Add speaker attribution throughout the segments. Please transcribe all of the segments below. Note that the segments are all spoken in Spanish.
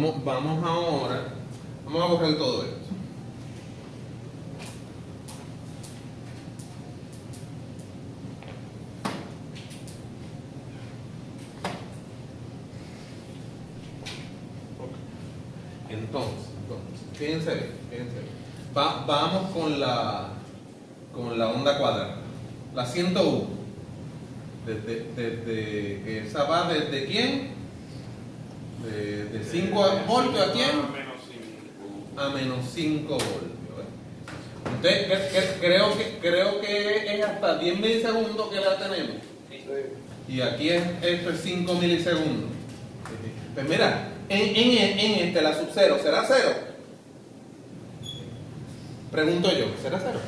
Speaker 1: vamos, vamos ahora, vamos a borrar todo esto. Entonces, entonces, fíjense bien, fíjense bien. Va- vamos con la, con la onda cuadrada. La 101. Desde, desde, esa va desde quién? De, de 5 voltios a quién?
Speaker 2: Menos cinco.
Speaker 1: A menos 5 voltios. Entonces, cre- cre- creo que, creo que es hasta 10 milisegundos que la tenemos. Y aquí es, esto es 5 milisegundos. Pues mira, en, en, en este, la sub 0, ¿será cero? Pregunto yo, ¿será cero?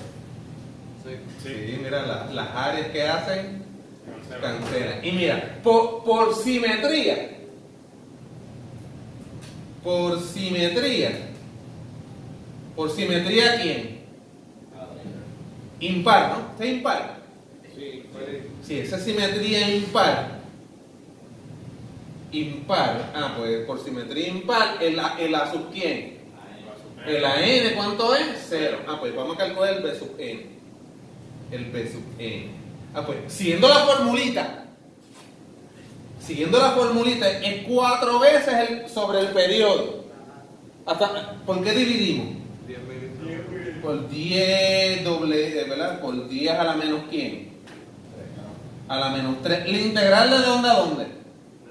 Speaker 1: Sí, mira, la- las áreas que hacen cancelan. Y mira, por, por simetría, por simetría, por simetría, ¿quién? Impar, ¿no? ¿Es impar?
Speaker 2: Sí.
Speaker 1: Sí, esa simetría impar. Impar. Ah, pues por simetría impar, el, A- el A sub quién? El AN, ¿cuánto es? Cero. Ah, pues vamos a calcular el B sub N. El B sub N. Ah, pues siguiendo la formulita. Siguiendo la formulita, es cuatro veces el, sobre el periodo. Hasta, ¿Por qué dividimos? Por 10 doble, eh, ¿verdad? Por 10 a la menos quién? A la menos 3. ¿La integral de dónde a dónde?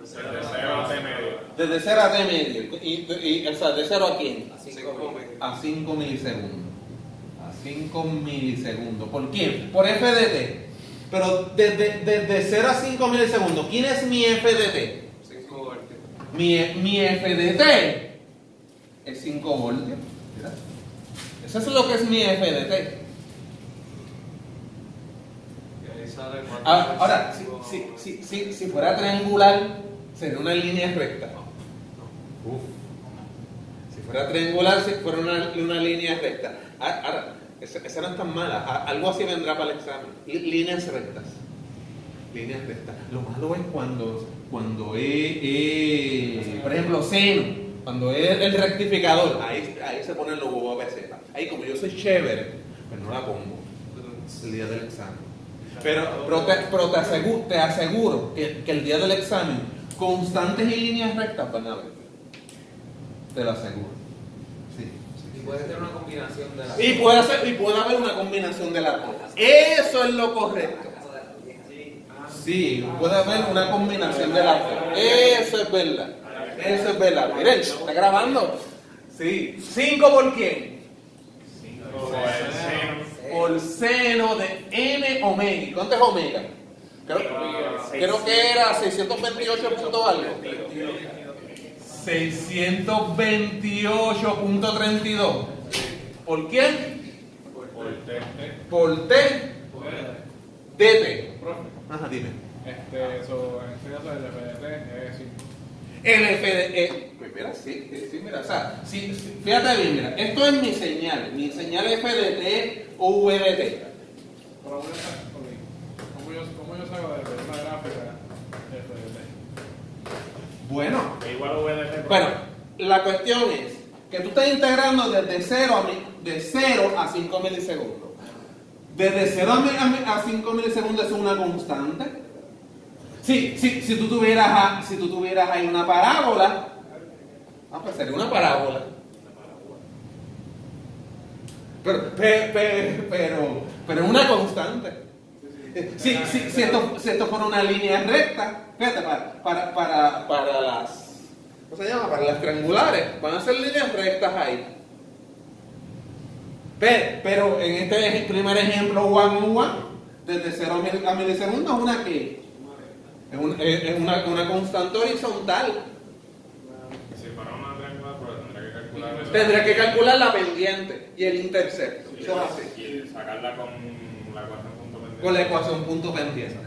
Speaker 2: Desde cero a T medio.
Speaker 1: Desde 0 a t medio. Y, y- o sea, ¿de 0 a quién?
Speaker 3: A
Speaker 1: A 5 milisegundos. A 5 milisegundos. ¿Por quién? Por f de t. Pero desde, desde 0 a 5 milisegundos, ¿quién es mi f de t? Mi, mi f de t es 5 voltios. Eso es lo que es mi f de t. Ah, Ahora, si, si, si, si, si fuera triangular, sería una línea recta. Uf. Si fuera triangular, si fuera una, una línea recta. Ah, Ahora, esa, esa tan mala. Algo así vendrá para el examen. Líneas rectas. Líneas rectas. Lo malo es cuando, cuando es, es, por ejemplo, seno. Cuando es el rectificador, ahí, ahí se ponen los huevos a peseta. Ahí como yo soy chévere, pues no la pongo el día del examen. Pero, pero, te, pero te aseguro, te aseguro que, que el día del examen, constantes y líneas rectas van a ver. Te lo aseguro.
Speaker 3: Y puede ser una combinación de las
Speaker 1: Y puede, ser, y puede haber una combinación de las dos. Eso es lo correcto. Sí, puede haber una combinación de las dos. Eso es verdad. Eso es verdad. Miren, ¿está grabando? Sí. ¿Cinco por quién?
Speaker 2: Por el seno.
Speaker 1: Por seno de n omega. ¿Cuánto es omega? Creo, creo que era 628 punto algo. 628.32. ¿Por quién?
Speaker 2: Por T.
Speaker 1: Por T dt. Ajá, dime.
Speaker 4: este, eso, en este caso el FDT es 5.
Speaker 1: El FD, pues mira, sí, sí, mira, o sea, sí, sí, fíjate bien, mira, esto es mi señal, mi señal FDT o VDT.
Speaker 4: ¿cómo yo, cómo yo saco desde una gráfica FDT?
Speaker 1: Bueno,
Speaker 2: igual
Speaker 1: bueno, la cuestión es que tú estás integrando desde 0 a, mi- de 0 a 5 milisegundos. Desde 0 a, mi- a mi- a 5 milisegundos es una constante. Sí, sí, si tú tuvieras, si tú tuvieras ahí una parábola, ah, pues sería una parábola. Pero, pe- pe- pero, pero una constante. Si, si, si, esto, si esto fuera una línea recta, fíjate, para, para, para, para las, ¿cómo se llama? Para las triangulares, van a ser líneas rectas ahí. Pe- Pero en este primer ejemplo, one on one, desde 0 a mil- a milisegundos, ¿es una qué? Es, un- es- una, una constante horizontal.
Speaker 2: Si fuera una triangular, pues tendría que calcular.
Speaker 1: Tendré que calcular la pendiente y el intercepto.
Speaker 2: Y-. Y sacarla con la pendiente.
Speaker 1: Con la ecuación punto pendiente.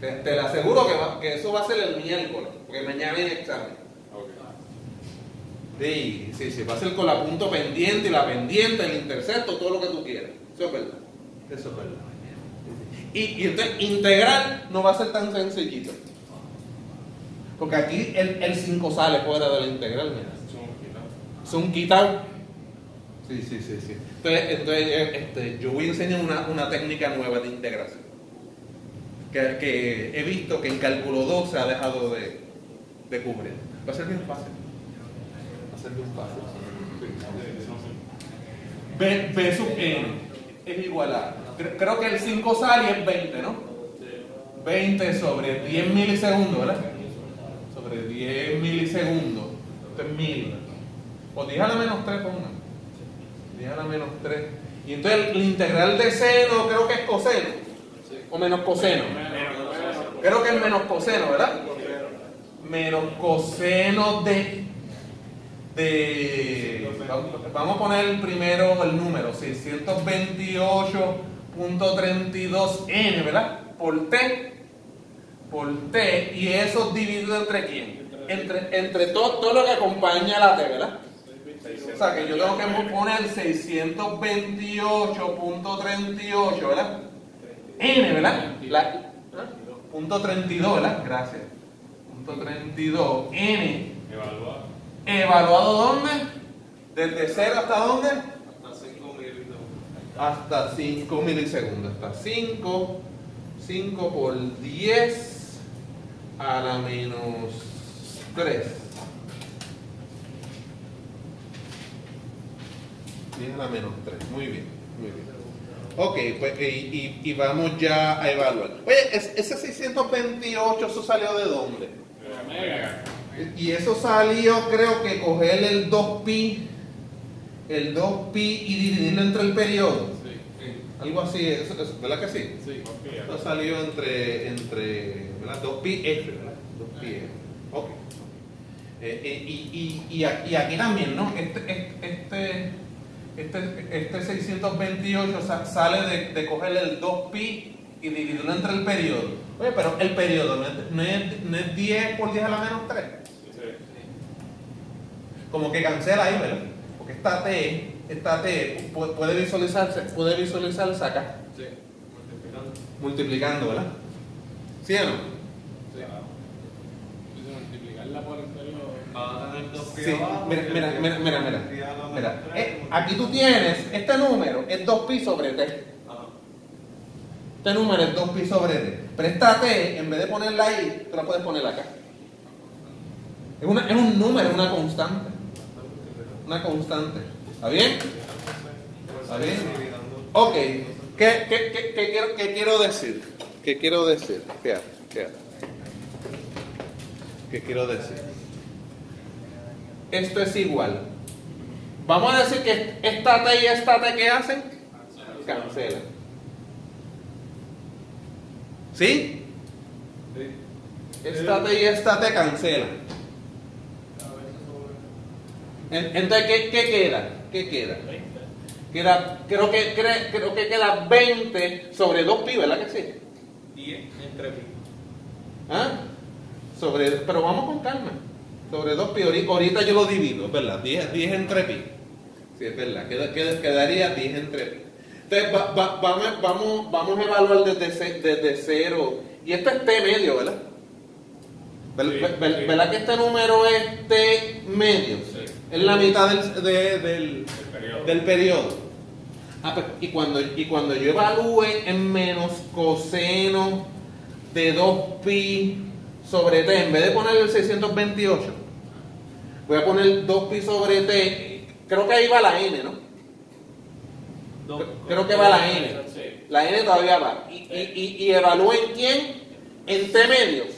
Speaker 1: Te, te lo aseguro que, va- que eso va a ser el miércoles, porque mañana viene examen. Sí, sí, sí, va a ser con la punto pendiente y la pendiente, el intercepto, todo lo que tú quieras. Eso es verdad. Eso es verdad. Y, y entonces integral no va a ser tan sencillito. Porque aquí el, el 5 sale fuera de la integral, mira. Es un quitado. Sí, sí, sí, sí. Entonces, entonces eh, este, yo voy a enseñar una, una técnica nueva de integración. Que, que he visto que en cálculo 2 se ha dejado de, de cubrir. Va a ser bien fácil. Va a ser bien fácil. B, B sub n es igual a. cre- Creo que el 5 sale y es 20, ¿no? 20 sobre 10 milisegundos, ¿verdad? Sobre 10 milisegundos. Esto es 1000. O 10 a la menos 3 pongan. 10 a la menos 3. Y entonces el integral de seno creo que es coseno. O menos coseno. Creo que es menos coseno, ¿verdad? Menos coseno de. de vamos a poner primero el número, 628.32n, ¿verdad? Por t. Por t. Y eso dividido entre quién? Entre, entre todo, todo lo que acompaña a la t, ¿verdad? O sea que yo tengo que poner 628.38, ¿verdad? N, ¿verdad? La, punto 32, ¿verdad? Gracias. Punto 32, N.
Speaker 2: Evaluar.
Speaker 1: ¿Evaluado dónde? ¿Desde 0 hasta dónde?
Speaker 3: Hasta 5 milisegundos.
Speaker 1: Hasta 5 milisegundos. Hasta 5. 5 por 10 a la menos 3. 10 a la menos 3. Muy bien, muy bien. Ok, pues y, y- y vamos ya a evaluar. Oye, es- ese 628, ¿eso salió de dónde? Y eso salió, creo que coger el 2pi, el 2pi y dividirlo entre el periodo. Algo así, eso- eso- ¿verdad que sí?
Speaker 4: Sí.
Speaker 1: Esto salió entre, entre ¿verdad? 2pi F, ¿verdad? 2pi F. Ok. Eh, eh, y, y, y aquí también, ¿no? Este, este, este, este 628 sa- sale de, de coger el 2pi y dividirlo entre el periodo. Oye, pero el periodo no es, no es, no es 10 por 10 a la menos 3. Como que cancela ahí, ¿verdad? Porque esta T, esta T pu- puede visualizarse, puede visualizarse acá,
Speaker 3: Sí. Multiplicando.
Speaker 1: multiplicando, ¿verdad? ¿Sí o no?
Speaker 3: Sí.
Speaker 4: Dice multiplicarla por el periodo.
Speaker 1: Mira, mira, mira, mira, mira. eh, aquí tú tienes, este número es 2pi sobre t. Este número es 2pi sobre t. Pero en vez de ponerla ahí, tú la puedes poner acá. Es, una- es un número, una constante. Una constante. ¿Está bien? ¿Está bien? Ok. ¿Qué, qué, qué- qué quiero, decir? ¿Qué quiero decir? Fíjate. ¿Qué quiero decir? Esto es igual. Vamos a decir que esta T y esta T, ¿qué hacen? Cancelan. ¿Sí? Esta T y esta T cancelan. En- Entonces, ¿qué, qué queda? ¿Qué queda? Queda, creo, que, cre- creo que queda 20 sobre 2 pi, ¿verdad que sí?
Speaker 3: 10 entre pi.
Speaker 1: ¿Ah? Sobre, pero vamos con calma. Sobre 2 pi, ahorita, yo lo divido, verdad, 10, 10 entre pi. Sí, es verdad, queda- queda- quedaría 10 entre pi. Entonces, va- va- vamos, vamos, vamos a evaluar desde, desde 0. Y esto es t medio, ¿verdad?
Speaker 2: Sí, sí.
Speaker 1: ¿Verdad que este número es t medio?
Speaker 2: Sí.
Speaker 1: Es la mitad del, de- del,
Speaker 2: El periodo.
Speaker 1: del periodo. Ah, pues, y, cuando, y cuando yo evalúe en menos coseno de 2pi sobre t, en vez de poner el 628, voy a poner 2pi sobre t. Creo que ahí va la n, ¿no? Creo que va la n. La n todavía va. Y, y, y, y evalúen quién en t medios.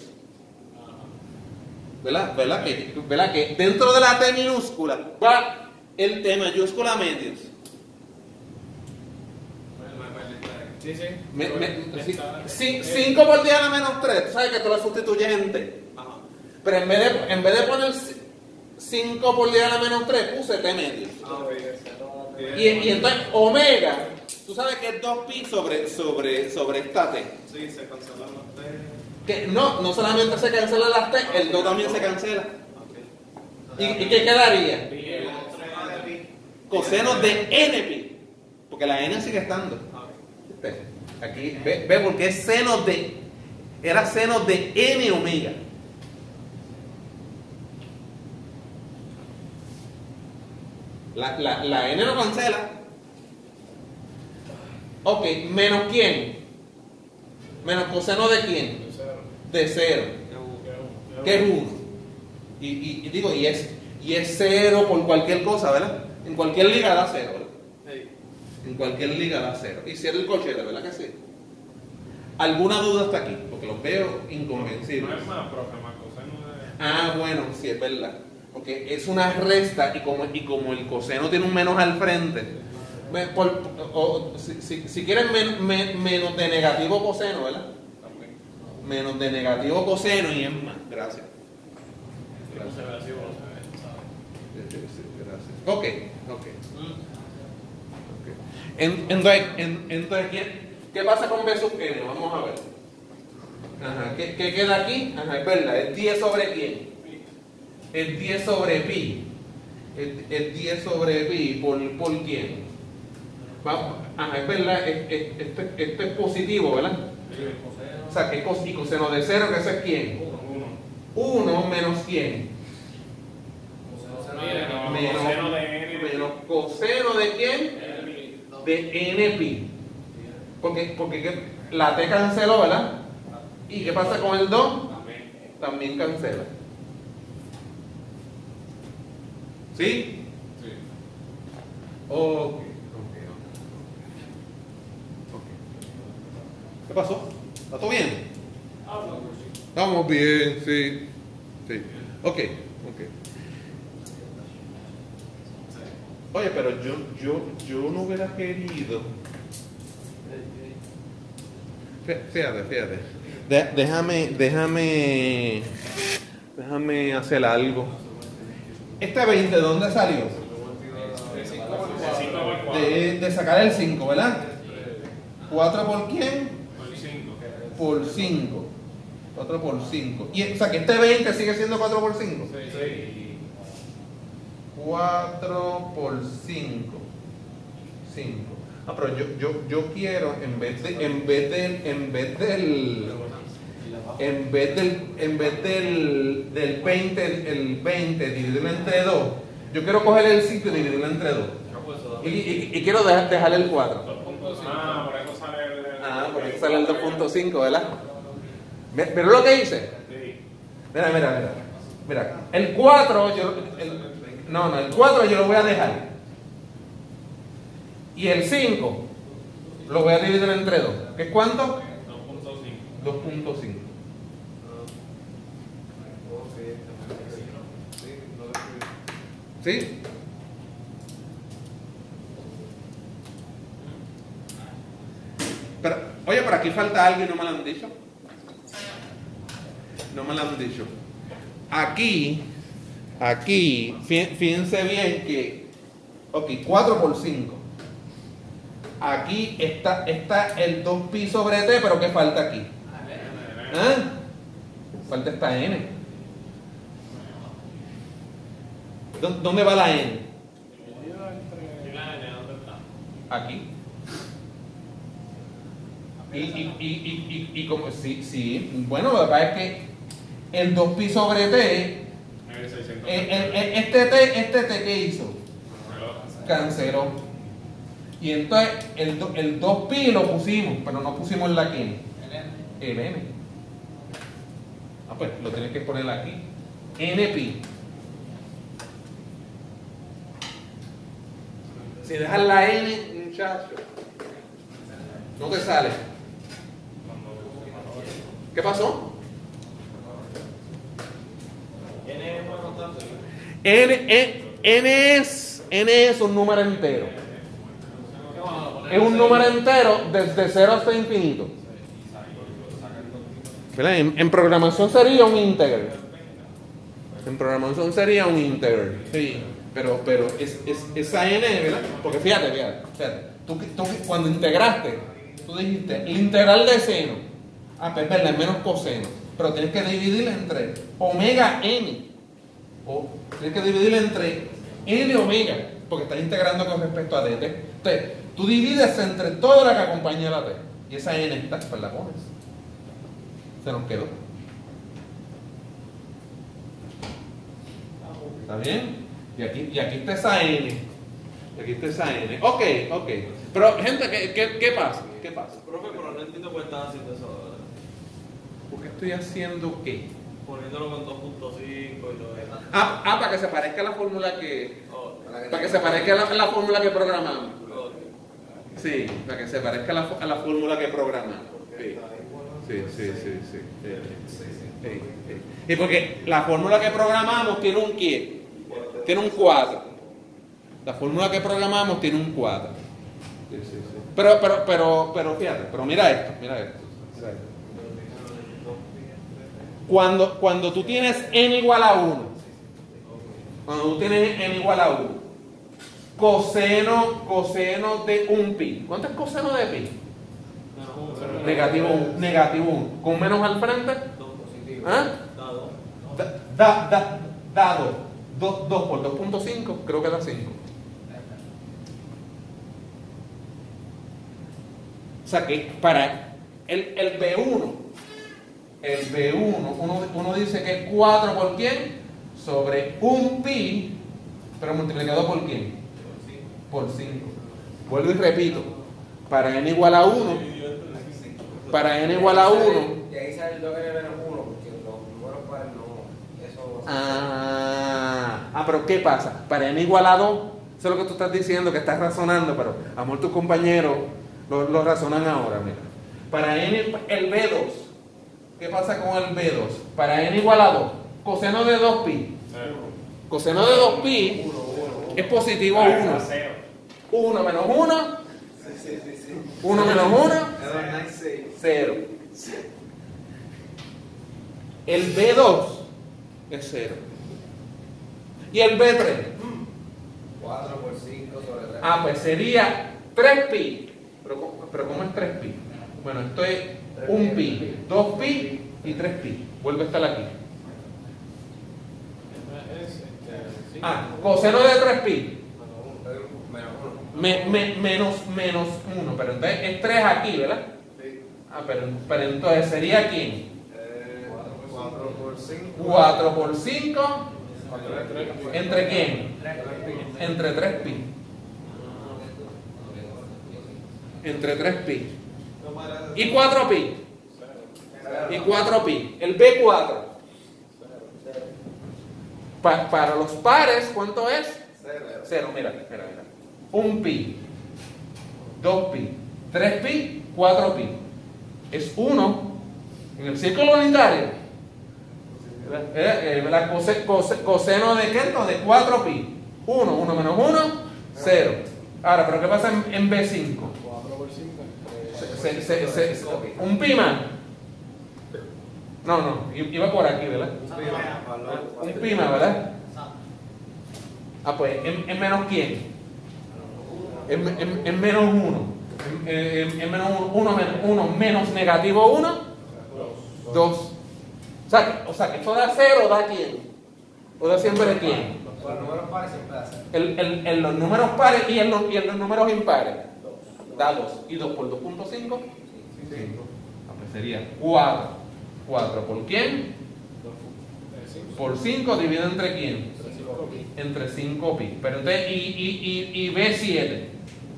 Speaker 1: ¿Verdad? ¿Verdad? Que, ¿Verdad? Que dentro de la t minúscula va el t mayúscula medios.
Speaker 4: Sí, sí.
Speaker 1: Me- me-
Speaker 4: Está-
Speaker 1: sí, 5 por 10 a la menos 3, tú sabes que en t.
Speaker 3: Ajá.
Speaker 1: Pero en vez de, en vez de poner 5 por 10 a la menos 3, puse t medios.
Speaker 3: Ah,
Speaker 1: Y, y entonces omega, tú sabes que es 2pi sobre, sobre, sobre esta t.
Speaker 3: Sí, se cancelan tres.
Speaker 1: Que no, no solamente se cancelan las t, el 2 también se cancela. ¿Y, y qué quedaría? Coseno de n pi. Porque la n sigue estando. Aquí, ve, ve porque es seno de, era seno de n omega. La, la, la n lo cancela. Ok, menos quién. Menos coseno de quién. De cero.
Speaker 4: Que
Speaker 1: es 1. Y, digo, y es, y es cero por cualquier cosa, ¿verdad? En cualquier liga da cero, ¿verdad? En cualquier liga da cero. Y cierra el cochete, ¿verdad que sí? ¿Alguna duda hasta aquí? Porque los veo
Speaker 2: No
Speaker 1: inconvencibles.
Speaker 2: es más, profe, más coseno de.
Speaker 1: Ah, bueno, sí, es verdad. Porque es una resta y como, y como el coseno tiene un menos al frente, me- por- o- si, si- si quieren men- men- menos de negativo coseno, ¿verdad?
Speaker 3: También.
Speaker 1: Menos de negativo coseno y es más. Gracias.
Speaker 3: No no
Speaker 1: Gracias. Ok, ok. Entonces, en- entonces ¿qué, qué pasa con B sub n? Vamos a ver. Ajá, ¿qué, qué queda aquí? Ajá, es verdad, es 10 sobre quién? Es 10 sobre pi. Es, es 10 sobre pi por, por quién? Vamos, ajá, es verdad, es- es- esto, esto es positivo, ¿verdad? O sea, que cos y coseno de 0, que eso es quién?
Speaker 2: Uno.
Speaker 1: 1 menos quién?
Speaker 2: Menos
Speaker 1: Menos,
Speaker 2: coseno de n.
Speaker 1: menos coseno de quién? De n pi. Porque, porque la t canceló, ¿verdad? ¿Y qué pasa con el 2?
Speaker 2: También.
Speaker 1: Cancela. ¿Sí?
Speaker 2: Sí.
Speaker 1: Ok, ok, ok. ok. ¿Qué pasó? ¿Está todo bien? Estamos bien, sí. Sí. Ok, ok. Oye, pero yo, yo, yo no hubiera querido. Fí- Fíjate, fíjate. De- déjame, déjame, déjame hacer algo. Este 20, ¿de dónde salió?
Speaker 2: De 5 por 4.
Speaker 1: De, sacar el 5, ¿verdad? ¿4 por quién?
Speaker 2: Por 5.
Speaker 1: Por 5. 4 por 5. Y, o sea, que este 20 sigue siendo 4 por 5.
Speaker 2: Sí.
Speaker 1: 4 por 5. 5. Ah, pero yo, yo, yo quiero, en vez de, en vez del, en vez del, en vez del, en vez del, del 20, el 20 dividirlo entre 2, yo quiero coger el 5 y dividirlo entre 2. Y, y- y quiero dejar, dejar el 4.
Speaker 2: Ah, por eso sale el.
Speaker 1: Ah, por eso sale el 2.5, ¿verdad? Ve- ¿Pero lo que hice? Mira, mira, mira. Mira, el 4, yo, el- no, no, el 4 yo lo voy a dejar. Y el 5 lo voy a dividir entre 2. ¿Qué es cuánto?
Speaker 2: 2.5.
Speaker 1: 2.5. ¿Sí? Pero, oye, por aquí falta y no me lo han dicho. No me lo han dicho. Aquí, aquí, fí- fíjense bien que, ok, 4 por 5. Aquí está, está el 2pi sobre t, pero ¿qué falta aquí? ¿Ah? Falta esta n. ¿Dó- ¿Dónde va la n? Aquí. Y, y, y, y como, sí, sí, bueno, lo que pasa es que el 2pi sobre t,
Speaker 2: El 600.
Speaker 1: eh, el- el- este t, este t, ¿qué hizo? Canceló. Y entonces el, el 2pi lo pusimos, pero no pusimos la quién. El n. Ah, pues lo tienes que poner aquí. npi. Si dejas la n, muchacho, no te sale. ¿Qué pasó?
Speaker 3: N
Speaker 1: e- n es, n es un número entero. Es un número entero desde 0 hasta infinito. En, programación sería un integer. En programación sería un integer. Sí. Pero, pero es, es- esa n, ¿verdad? Porque fíjate, fíjate, fíjate. Tú, tú cuando integraste, tú dijiste el integral de seno. Ah, pues verdad, es menos coseno. Pero tienes que dividirla entre omega n. O tienes que dividirla entre n omega. Porque estás integrando con respecto a dt. Entonces, tú divides entre toda la que acompaña la t. Y esa n está, pues la pones. Se nos quedó. ¿Está bien? Y aquí, y aquí está esa n. Aquí está esa n. Ok, ok. Pero, gente, ¿qué, qué, qué pasa? ¿Qué pasa?
Speaker 3: Profe, pero no entiendo por qué estás haciendo eso.
Speaker 1: ¿Por qué estoy haciendo qué?
Speaker 3: Poniéndolo con 2.5 y todo eso.
Speaker 1: Ah, ah, para que se parezca a la fórmula que...
Speaker 3: Oh,
Speaker 1: Para que se parezca a la, la fórmula que programamos. Sí, para que se parezca a la, a la fórmula que programamos. Sí, sí, sí, sí. sí, sí, sí, sí. Y porque la fórmula que programamos tiene un qué? Tiene un 4. La fórmula que programamos tiene un 4. Sí, sí, sí. Pero, pero, pero, pero fíjate, pero mira esto, mira esto. mira esto. Cuando, cuando tú tienes n igual a 1, cuando tú tienes n igual a 1, coseno, coseno de un pi. ¿Cuánto es coseno de pi? Negativo 1. Negativo 1. ¿Con menos al frente? ¿Ah?
Speaker 3: Dado.
Speaker 1: Da, da, da, dado 2, 2 por 2.5, creo que da 5. O sea que para el, el B1, el B1, uno, uno dice que es 4 por quién? Sobre un pi, pero multiplicado por quién? Por 5. Vuelvo y repito, para n igual a 1, para n igual a 1,
Speaker 5: Y ahí sale el 2 n menos 1, porque los números pares no. Eso.
Speaker 1: Ah, ah, pero ¿qué pasa? Para n igual a 2, eso es lo que tú estás diciendo, que estás razonando, pero amor, tus compañeros lo, lo razonan ahora, mira. Para n, el B2, ¿qué pasa con el B2? Para n igual a 2, coseno de 2pi, coseno de 2pi es positivo 1. 1 menos 1, 1 menos 1, 0. El B2 es 0. ¿Y el B3?
Speaker 5: 4 por 5 sobre 3.
Speaker 1: Ah, pues sería 3pi. Pero, ¿cómo- pero ¿cómo es 3pi? Bueno, esto es 1 pi, 2 pi y 3 pi. Vuelve a estar aquí. Ah, coseno de 3 pi.
Speaker 5: Menos 1.
Speaker 1: Me- me- menos, menos 1. Pero entonces es 3 aquí, ¿verdad?
Speaker 5: Sí.
Speaker 1: Ah, pero, pero entonces sería quién?
Speaker 5: 4 por 5.
Speaker 1: 4 por 5.
Speaker 4: Tres, tres, pues.
Speaker 1: ¿Entre quién? Entre 3 pi. Entre 3 pi. Y 4 pi. Y 4 pi. El B4. Pa- para los pares, ¿cuánto es? 0. Mira, mira, mira. 1 pi. 2 pi. 3 pi. 4 pi. Es 1 en el círculo unitario. Eh, eh, la cose- cose- coseno de qué? De 4 pi. 1, 1 menos 1, 0. Ahora, ¿pero qué pasa en, en B5?
Speaker 4: 4 por 5.
Speaker 1: Se- se- se- se- un pi más. No, no, iba por aquí, ¿verdad? Un pi más, ¿verdad? Ah, pues, ¿en, en menos quién? En, en- en menos 1. En, en- en menos 1 menos, uno menos negativo 1, 2. O sea, que- o sea, que esto da 0, ¿da quién? ¿O da siempre quién?
Speaker 5: Los números pares siempre.
Speaker 1: El, el- en los números pares y en los, y en los números impares. Da 2. ¿Y 2 por 2.5? 5. Ah, pues sería 4. 4 por quién? Por 5 dividido entre quién? Entre 5 pi. Pero entonces, y, y, y, y B7.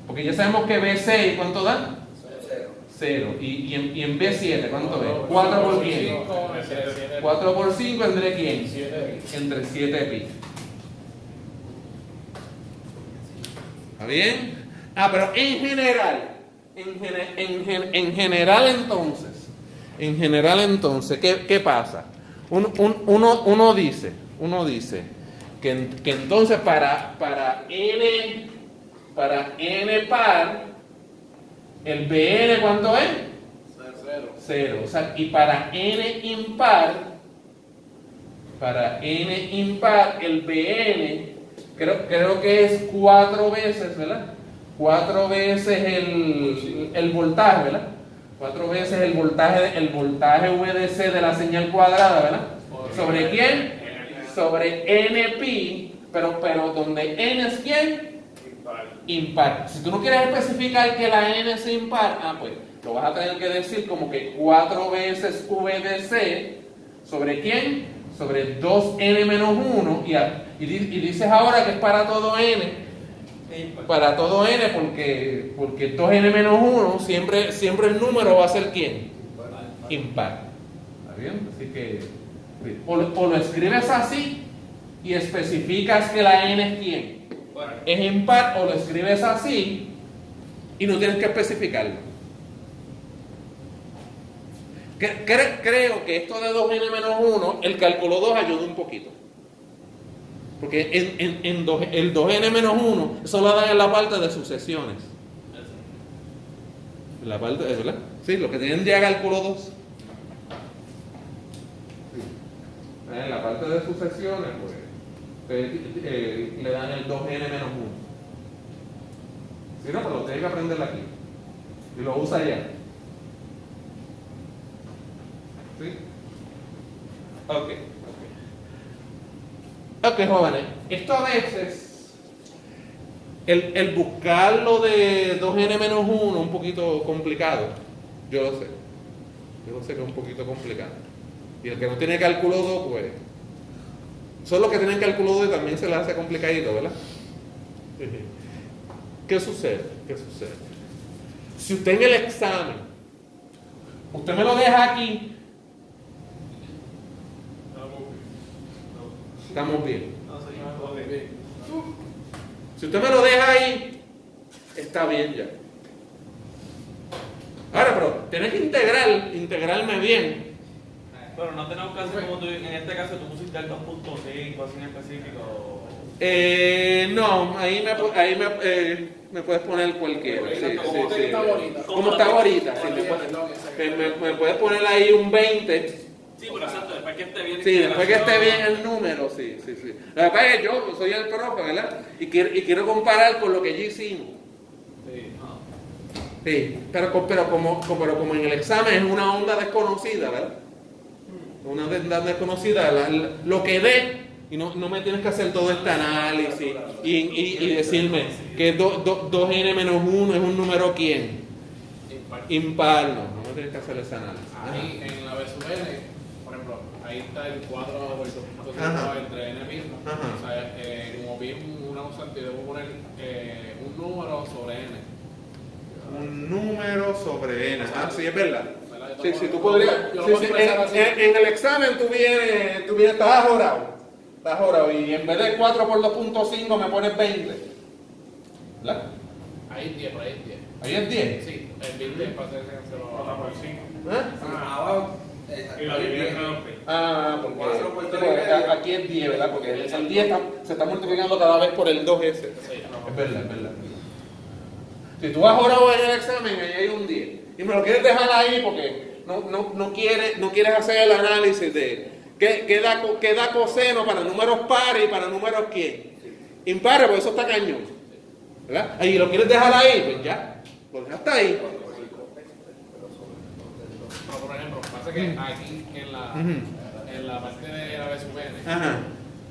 Speaker 1: Porque ya sabemos que B6, ¿cuánto da?
Speaker 5: 0.
Speaker 1: 0. Y, y, en, y en B7, ¿cuánto es? 4 por quién? 4 por 5 entre quién?
Speaker 4: 7.
Speaker 1: Entre 7 pi. ¿Está bien? Ah, pero en general, en, en en general entonces, en general entonces, ¿qué, qué pasa? Un- un- uno, uno dice, uno dice que, que entonces para, para n, para n par, el bn ¿cuánto es?
Speaker 4: 0.
Speaker 1: 0. O sea, y para n impar, para n impar, el bn, creo, creo que es cuatro veces, ¿verdad? Cuatro veces el, el voltaje, ¿verdad? Cuatro veces el voltaje, el voltaje VDC de la señal cuadrada, ¿verdad? ¿Sobre quién? Sobre n pi, pero, pero donde n es quién? impar. Si tú no quieres especificar que la n es impar, ah, pues lo vas a tener que decir como que 4 veces VDC sobre quién? Sobre 2n menos 1 y, y, y dices ahora que es para todo n. Para todo n porque, porque 2n menos 1 siempre, siempre el número va a ser quién? Impar. ¿Está bien? Así que o, lo- o lo escribes así y especificas que la n es quién.
Speaker 3: Bueno,
Speaker 1: Es impar o lo escribes así y no tienes que especificarlo. Cre- creo que esto de 2n menos 1, el cálculo 2 ayuda un poquito. Porque en, en- en dos- el 2n menos 1, eso lo dan en la parte de sucesiones. En la parte, ¿verdad? Sí, lo que tienen ya cálculo 2. En la parte de sucesiones, pues, eh, eh, le dan el 2n menos 1. Si no, pues lo tiene que aprender aquí. Y lo usa ya. ¿Sí? Ok. Ok, jóvenes. Esto a veces, el, el buscarlo de 2n menos 1 un poquito complicado. Yo lo sé. Yo lo sé que es un poquito complicado. Y el que no tiene cálculo 2, pues. Son los que tienen cálculo 2 y también se les hace complicadito, ¿verdad? ¿Qué sucede? ¿Qué sucede? Si usted en el examen, usted me lo deja aquí, estamos bien. Si usted me lo deja ahí, está bien ya. Ahora, pero tiene que integrar, integrarme bien.
Speaker 3: Pero no tenemos hacer como tú, en este caso tú pusiste el 2.5, así en específico.
Speaker 1: Eh, no, ahí me, pu- ahí me, eh, me puedes poner cualquiera. sí,
Speaker 4: Exacto,
Speaker 1: sí,
Speaker 4: como
Speaker 1: sí.
Speaker 4: está bonita.
Speaker 1: Como está ahorita,
Speaker 4: Como está
Speaker 1: me- me puedes poner ahí un 20.
Speaker 3: Sí, pero exacto, después que esté bien.
Speaker 1: Sí, después que esté bien el número, sí, sí, sí. La verdad es que yo soy el profe, ¿verdad? Y quiero, y quiero comparar con lo que ya hicimos.
Speaker 4: Sí.
Speaker 1: Sí, pero, pero, como, co- pero como en el examen es una onda desconocida, ¿verdad? Una onda desconocida, la- la- lo que dé, y no, no me tienes que hacer todo este análisis y, y- y decirme que 2n menos 1 es un número quién?
Speaker 4: Impar.
Speaker 1: Impar, no, no me tienes que hacer ese análisis.
Speaker 4: Ahí en la B sub n, por ejemplo, ahí está el 4 por el 2.5
Speaker 1: Ajá.
Speaker 4: entre n mismo.
Speaker 1: Ajá.
Speaker 4: O sea, eh, como vi una constante, debo poner eh, un número sobre n.
Speaker 1: Un número sobre n. Ah, sí, es verdad.
Speaker 4: ¿verdad?
Speaker 1: Sí, sí, tú podrías. sí, sí, en, en- el examen tú vienes, tú vienes, estás ajorado. Estás ajorado. Y en vez de 4 por 2.5 me pones 20. ¿Verdad?
Speaker 4: Ahí es 10, por ahí es 10.
Speaker 1: Ahí es 10.
Speaker 4: Sí, el 20 para hacer se lo
Speaker 2: Otra por 5.
Speaker 1: ¿Eh?
Speaker 5: Ah, abajo.
Speaker 2: Y la divide entre dos P.
Speaker 1: Ah, porque porque aquí es 10, ¿verdad? Porque el 10 está- se está multiplicando cada vez por el 2S.
Speaker 4: Sí,
Speaker 1: Es verdad, es verdad. Si tú has orado en el examen, ahí hay un 10. Y me lo quieres dejar ahí porque no, no, no, quieres, no quieres hacer el análisis de qué, qué da, qué da coseno para números pares y para números quién. Impares, pues eso está cañón. ¿Verdad? Y lo quieres dejar ahí, pues ya. Lo dejaste ahí.
Speaker 4: Pero, por ejemplo, pasa que aquí en la, en la parte de la B sub n,
Speaker 1: Ajá.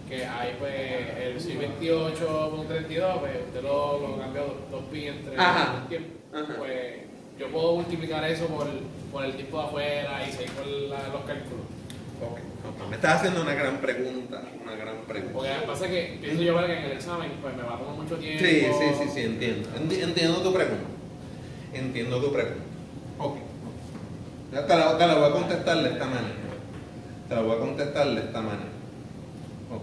Speaker 4: que hay pues el si 28 con 32, pues usted lo, lo cambia dos, pi entre el tiempo. Pues yo puedo multiplicar eso por, por el tiempo de afuera y seguir con la- los cálculos.
Speaker 1: Ok, ok. Me estás haciendo una gran pregunta. Una gran pregunta.
Speaker 4: Porque pasa que pienso yo que en el examen pues me va a tomar mucho tiempo.
Speaker 1: Sí, sí, sí, sí, entiendo. Enti- Entiendo tu pregunta. Entiendo tu pregunta. Ok. Ya te la, te la voy a contestar de esta manera. Te la voy a contestar de esta manera. Ok.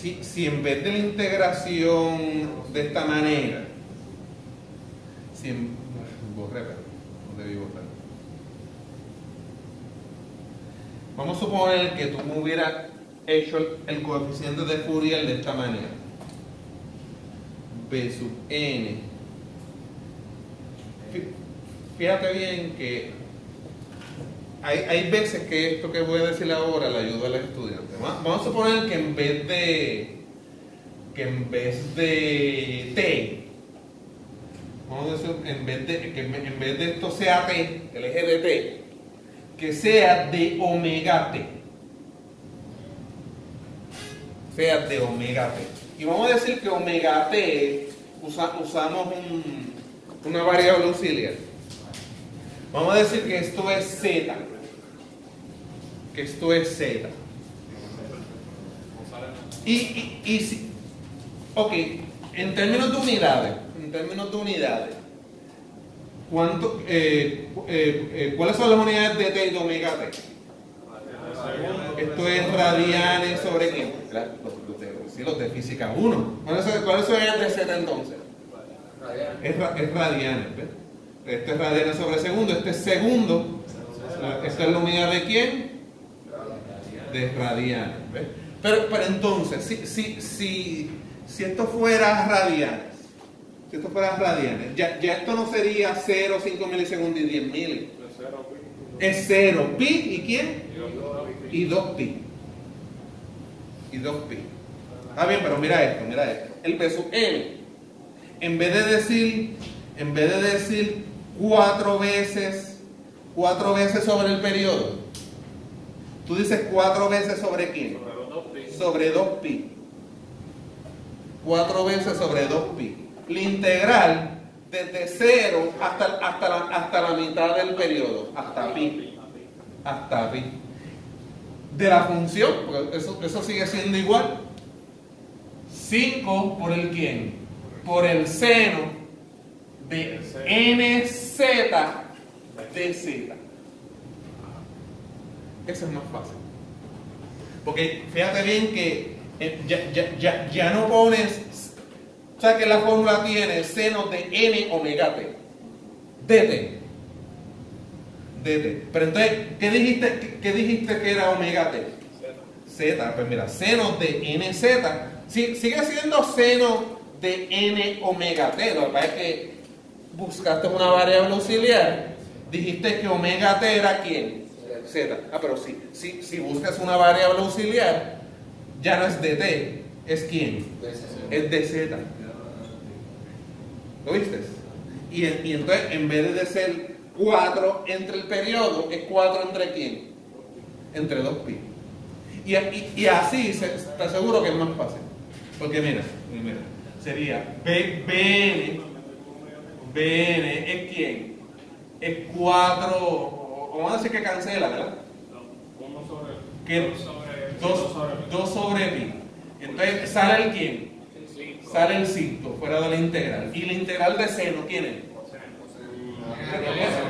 Speaker 1: Si, si en vez de la integración de esta manera, si en, borré, no debí borrar. Vamos a suponer que tú me hubieras hecho el, el coeficiente de Fourier de esta manera. B sub n. Fí- Fíjate bien que hay, veces que esto que voy a decir ahora le ayuda al estudiante. Va- Vamos a suponer que en vez de que en vez de t, vamos a decir, en vez de que en vez de esto sea t, el eje de t, que sea de omega t. Sea de omega t. Y vamos a decir que omega t usa- usamos un- una variable auxiliar. Vamos a decir que esto es z. Que esto es z. Y, y, si, ok, En términos de unidades, en términos de unidades, ¿cuánto, eh, eh, eh, ¿cuáles son las unidades de T y de omega T? Esto es radianes sobre? La- Los, de, sí, los de física 1. ¿Cuáles son, las de Z entonces? Es, es radianes, ¿ves? Este es radianes sobre segundo, este es segundo. ¿Esta es la unidad de quién? De. Pero, pero entonces, si, si, si, si esto fuera radianes, si esto fuera radianes, ya, ya esto no sería 0, 5 milisegundos y 10 mil. Es 0 pi y quién? Y 2 pi. Y 2 pi. Está bien, pero mira esto, mira esto. El peso M, en vez de decir, en vez de decir cuatro veces, cuatro veces sobre el periodo, tú dices cuatro veces sobre quién? Sobre 2 pi. Cuatro veces sobre 2 pi. La integral desde 0 hasta, hasta, la, hasta la mitad del periodo, hasta pi. Hasta pi. De la función, porque eso, eso sigue siendo igual. 5 por el quién? Por el seno de nz de z. Eso es más fácil. Porque fíjate bien que eh, ya, ya, ya, ya no pones, o sea que la fórmula tiene seno de n omega t, dt, dt. Pero entonces, ¿qué dijiste, qué, dijiste que era omega t? Z, pues mira, seno de nz, si- sigue siendo seno de n omega t, lo que pasa es que buscaste una variable auxiliar, dijiste que omega t era quién? Z. Ah, pero si, si, si buscas una variable auxiliar, ya no es de t, es quién? Es de z. ¿Lo viste? Y, en- y entonces, en vez de ser 4 entre el periodo, es 4 entre quién? Entre 2 pi. Y, y- y así, se, te aseguro que es más fácil. Porque mira, mira sería B, BN, BN es quién? Es 4, vamos a decir que cancela, ¿verdad?
Speaker 2: Uno sobre.
Speaker 1: Que
Speaker 2: dos sobre.
Speaker 1: 2
Speaker 2: dos sobre.
Speaker 1: sobre pi. Entonces sale el quién? Sale el 5 fuera de la integral. ¿Y la integral de seno quién es?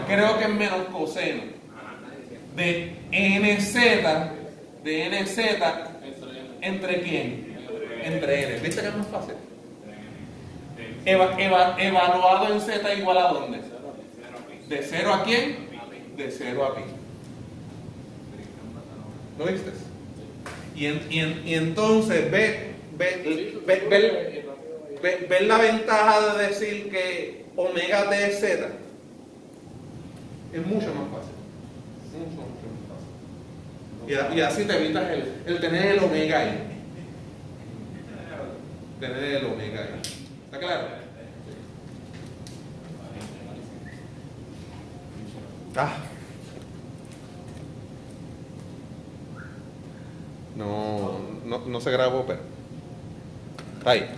Speaker 1: Creo que es menos coseno. De nz, de nz, ¿entre quién? Entre n. ¿Viste que es más fácil? Eva- eva- evaluado en z igual a dónde? ¿De 0 a quién? De 0 a pi. ¿Lo viste? Y, en- y en- y entonces ve, ve, ve, ve- ve- ve la ventaja de decir que omega t es z. Es mucho más fácil. Mucho, mucho más fácil. Y, y así te evitas el, el tener el omega ahí. Tener el omega ahí. ¿Está claro? Ah. No, no, no se grabó, pero. Ahí.